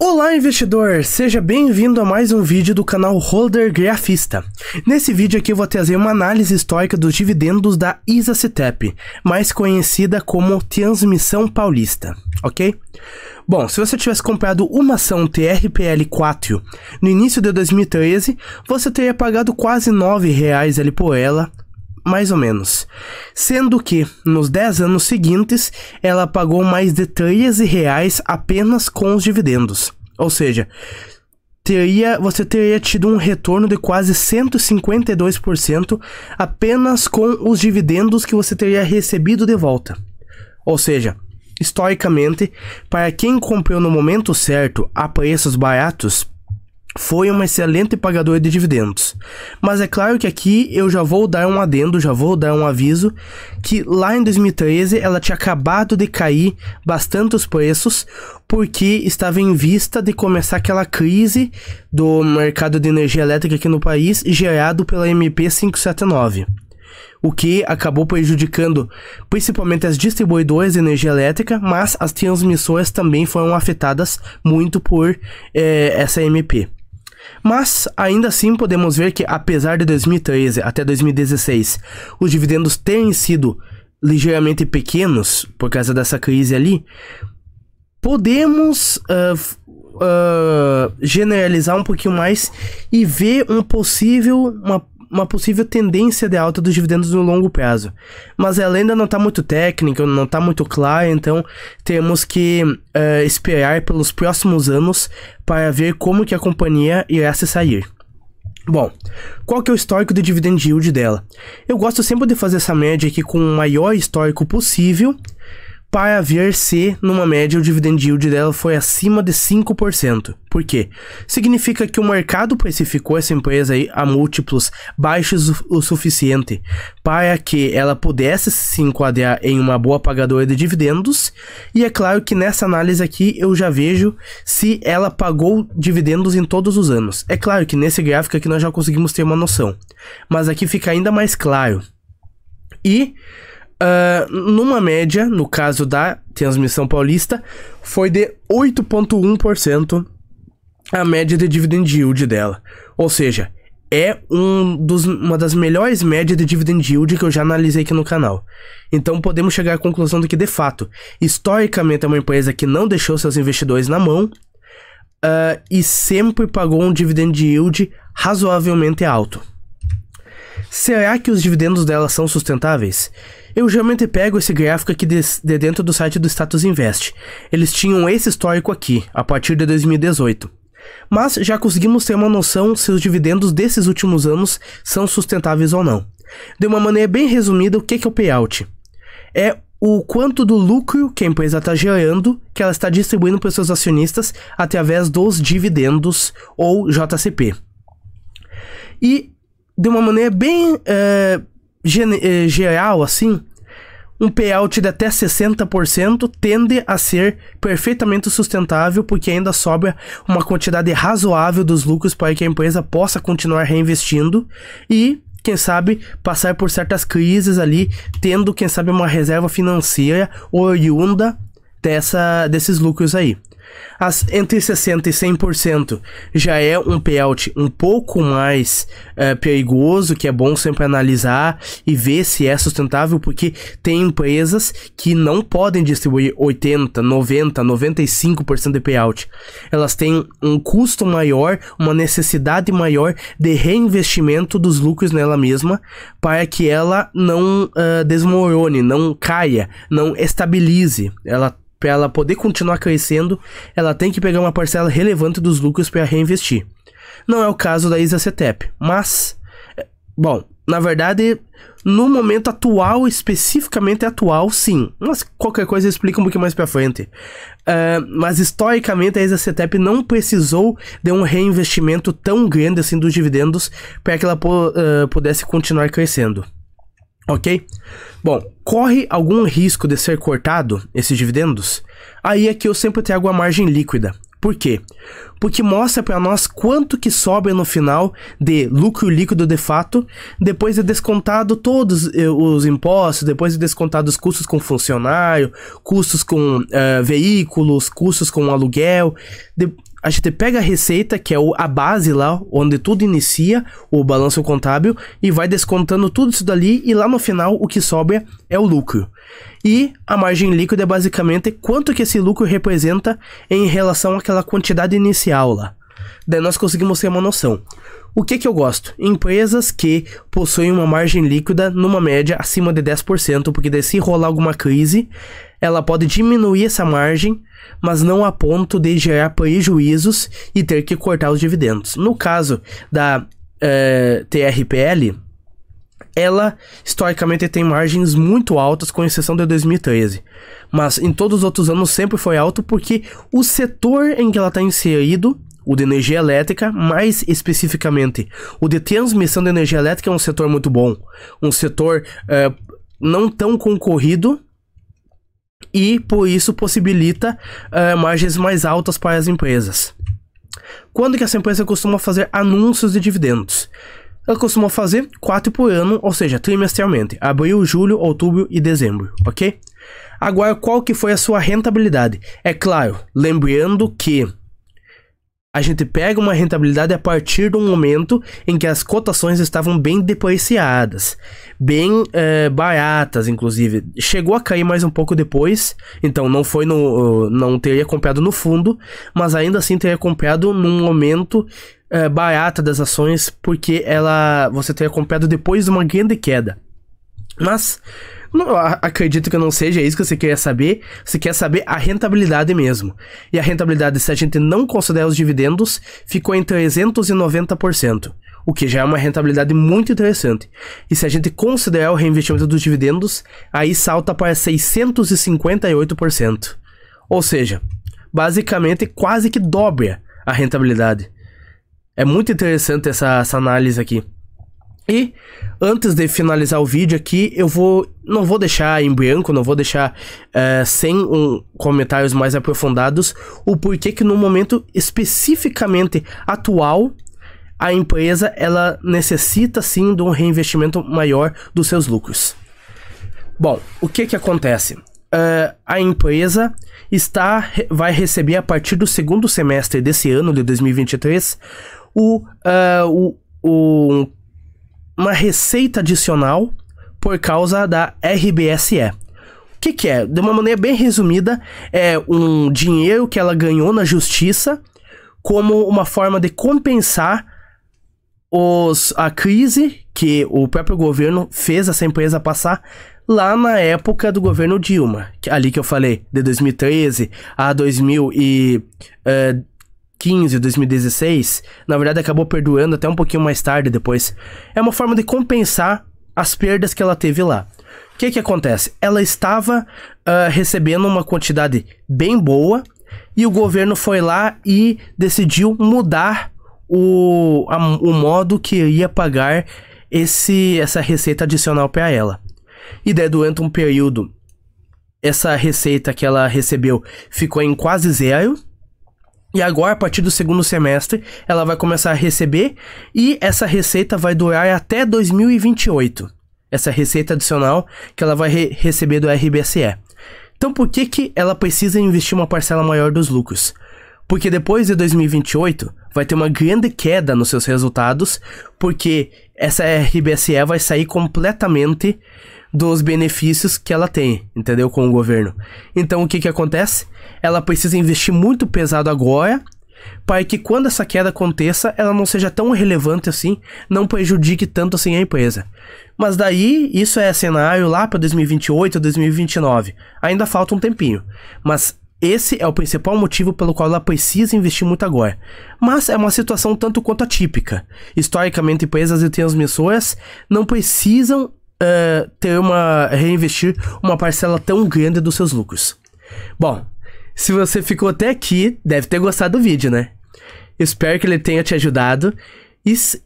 Olá investidor, seja bem-vindo a mais um vídeo do canal Holder Grafista. Nesse vídeo aqui eu vou trazer uma análise histórica dos dividendos da ISACTEP, mais conhecida como Transmissão Paulista, ok? Bom, se você tivesse comprado uma ação TRPL4 no início de 2013, você teria pagado quase R$ 9,00 ali por ela, mais ou menos. Sendo que, nos 10 anos seguintes, ela pagou mais de 13 reais apenas com os dividendos. Ou seja, teria, você teria tido um retorno de quase 152% apenas com os dividendos que você teria recebido de volta. Ou seja, historicamente, para quem comprou no momento certo a preços baratos, foi uma excelente pagadora de dividendos. Mas é claro que aqui eu já vou dar um adendo, já vou dar um aviso que lá em 2013 ela tinha acabado de cair bastante os preços porque estava em vista de começar aquela crise do mercado de energia elétrica aqui no país gerado pela MP 579 o que acabou prejudicando principalmente as distribuidoras de energia elétrica, mas as transmissoras também foram afetadas muito por é, essa MP. Mas ainda assim podemos ver que apesar de 2013 até 2016 os dividendos terem sido ligeiramente pequenos por causa dessa crise ali, podemos uh, uh, generalizar um pouquinho mais e ver um possível, uma uma possível tendência de alta dos dividendos no longo prazo. Mas ela ainda não está muito técnica, não está muito clara, então temos que uh, esperar pelos próximos anos para ver como que a companhia irá se sair. Bom, qual que é o histórico de dividend yield dela? Eu gosto sempre de fazer essa média aqui com o maior histórico possível, para ver se, numa média, o dividend yield dela foi acima de 5%. Por quê? Significa que o mercado precificou essa empresa aí a múltiplos baixos o, suficiente para que ela pudesse se enquadrar em uma boa pagadora de dividendos. E é claro que nessa análise aqui eu já vejo se ela pagou dividendos em todos os anos. É claro que nesse gráfico aqui nós já conseguimos ter uma noção, mas aqui fica ainda mais claro. E Uh, numa média, no caso da transmissão paulista, foi de 8,1% a média de dividend yield dela. Ou seja, é um dos, uma das melhores médias de dividend yield que eu já analisei aqui no canal. Então podemos chegar à conclusão de que, de fato, historicamente é uma empresa que não deixou seus investidores na mão uh, e sempre pagou um dividend yield razoavelmente alto. Será que os dividendos dela são sustentáveis? Eu geralmente pego esse gráfico aqui de, de dentro do site do Status Invest. Eles tinham esse histórico aqui, a partir de 2018. Mas já conseguimos ter uma noção se os dividendos desses últimos anos são sustentáveis ou não. De uma maneira bem resumida, o que é o payout? É o quanto do lucro que a empresa está gerando, que ela está distribuindo para os seus acionistas através dos dividendos ou JCP. E de uma maneira bem é, geral, assim, um payout de até 60% tende a ser perfeitamente sustentável porque ainda sobra uma quantidade razoável dos lucros para que a empresa possa continuar reinvestindo e quem sabe passar por certas crises ali, tendo quem sabe uma reserva financeira oriunda dessa desses lucros aí. Entre 60% e 100% já é um payout um pouco mais uh, perigoso, que é bom sempre analisar e ver se é sustentável, porque tem empresas que não podem distribuir 80%, 90%, 95% de payout. Elas têm um custo maior, uma necessidade maior de reinvestimento dos lucros nela mesma, para que ela não uh, desmorone, não caia, não estabilize. Ela para ela poder continuar crescendo, ela tem que pegar uma parcela relevante dos lucros para reinvestir. Não é o caso da ISACETEP, mas, é, bom, na verdade, no momento atual, especificamente atual, sim. Mas qualquer coisa explica um pouquinho mais para frente. Uh, mas historicamente a ISACETEP não precisou de um reinvestimento tão grande assim dos dividendos para que ela uh, pudesse continuar crescendo ok? Bom, corre algum risco de ser cortado esses dividendos? Aí é que eu sempre trago a margem líquida. Por quê? Porque mostra para nós quanto que sobra no final de lucro líquido de fato, depois de descontado todos eh, os impostos, depois de descontado os custos com funcionário, custos com uh, veículos, custos com aluguel, de, a gente pega a receita, que é a base lá, onde tudo inicia, o balanço contábil, e vai descontando tudo isso dali, e lá no final o que sobra é o lucro. E a margem líquida é basicamente quanto que esse lucro representa em relação àquela quantidade inicial lá. Daí nós conseguimos ter uma noção. O que que eu gosto? Empresas que possuem uma margem líquida numa média acima de 10%, porque daí se rolar alguma crise, ela pode diminuir essa margem, mas não a ponto de gerar prejuízos e ter que cortar os dividendos. No caso da é, eh, TRPL, ela historicamente tem margens muito altas, com exceção de 2013. Mas em todos os outros anos sempre foi alto porque o setor em que ela está inserido o de energia elétrica, mais especificamente o de transmissão de energia elétrica é um setor muito bom, um setor é, não tão concorrido e por isso possibilita é, margens mais altas para as empresas. Quando que essa empresa costuma fazer anúncios de dividendos? Ela costuma fazer quatro por ano, ou seja, trimestralmente, abril, julho, outubro e dezembro, ok? Agora, qual que foi a sua rentabilidade? É claro, lembrando que a gente pega uma rentabilidade a partir do momento em que as cotações estavam bem depreciadas, bem é, baratas, inclusive. Chegou a cair mais um pouco depois, então não foi no, não teria comprado no fundo, mas ainda assim teria comprado num momento é, barato das ações, porque ela você teria comprado depois de uma grande queda. Mas não, acredito que não seja isso que você quer saber. Você quer saber a rentabilidade mesmo. E a rentabilidade, se a gente não considerar os dividendos, ficou em 390%. O que já é uma rentabilidade muito interessante. E se a gente considerar o reinvestimento dos dividendos, aí salta para 658%. Ou seja, basicamente quase que dobra a rentabilidade. É muito interessante essa, essa análise aqui. E antes de finalizar o vídeo aqui, eu vou não vou deixar em branco, não vou deixar uh, sem um, comentários mais aprofundados o porquê que no momento especificamente atual a empresa ela necessita sim de um reinvestimento maior dos seus lucros. Bom, o que que acontece? Uh, a empresa está vai receber a partir do segundo semestre desse ano de 2023 o, uh, o, o uma receita adicional por causa da RBSE. O que, que é? De uma maneira bem resumida, é um dinheiro que ela ganhou na justiça como uma forma de compensar os, a crise que o próprio governo fez essa empresa passar lá na época do governo Dilma, ali que eu falei, de 2013 a 2015, 2016, na verdade acabou perdoando até um pouquinho mais tarde depois. É uma forma de compensar as perdas que ela teve lá. O que que acontece? Ela estava uh, recebendo uma quantidade bem boa e o governo foi lá e decidiu mudar o, a, o modo que ia pagar esse, essa receita adicional para ela. E daí, durante um período, essa receita que ela recebeu ficou em quase zero. E agora, a partir do segundo semestre, ela vai começar a receber e essa receita vai durar até 2028. Essa receita adicional que ela vai re receber do RBSE. Então, por que, que ela precisa investir uma parcela maior dos lucros? Porque depois de 2028 vai ter uma grande queda nos seus resultados, porque essa RBSE vai sair completamente dos benefícios que ela tem, entendeu? Com o governo. Então o que que acontece? Ela precisa investir muito pesado agora para que quando essa queda aconteça, ela não seja tão relevante assim, não prejudique tanto assim a empresa. Mas daí, isso é cenário lá para 2028, 2029. Ainda falta um tempinho. Mas esse é o principal motivo pelo qual ela precisa investir muito agora. Mas é uma situação tanto quanto atípica. Historicamente, empresas e transmissoras não precisam uh, ter uma reinvestir uma parcela tão grande dos seus lucros. Bom, se você ficou até aqui, deve ter gostado do vídeo, né? Espero que ele tenha te ajudado. E se,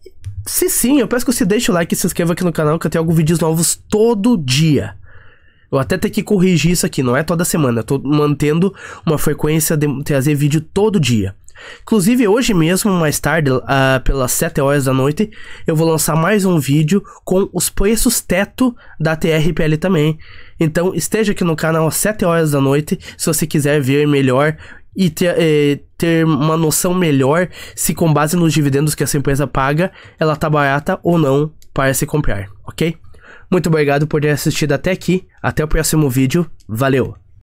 se sim, eu peço que você deixe o like e se inscreva aqui no canal, que eu tenho alguns vídeos novos todo dia. Eu até tenho que corrigir isso aqui, não é toda semana. Eu tô mantendo uma frequência de trazer vídeo todo dia. Inclusive, hoje mesmo, mais tarde, uh, pelas 7 horas da noite, eu vou lançar mais um vídeo com os preços teto da TRPL também. Então, esteja aqui no canal às 7 horas da noite, se você quiser ver melhor e ter, é, ter uma noção melhor se com base nos dividendos que essa empresa paga, ela tá barata ou não para se comprar, ok? Muito obrigado por ter assistido até aqui, até o próximo vídeo, valeu!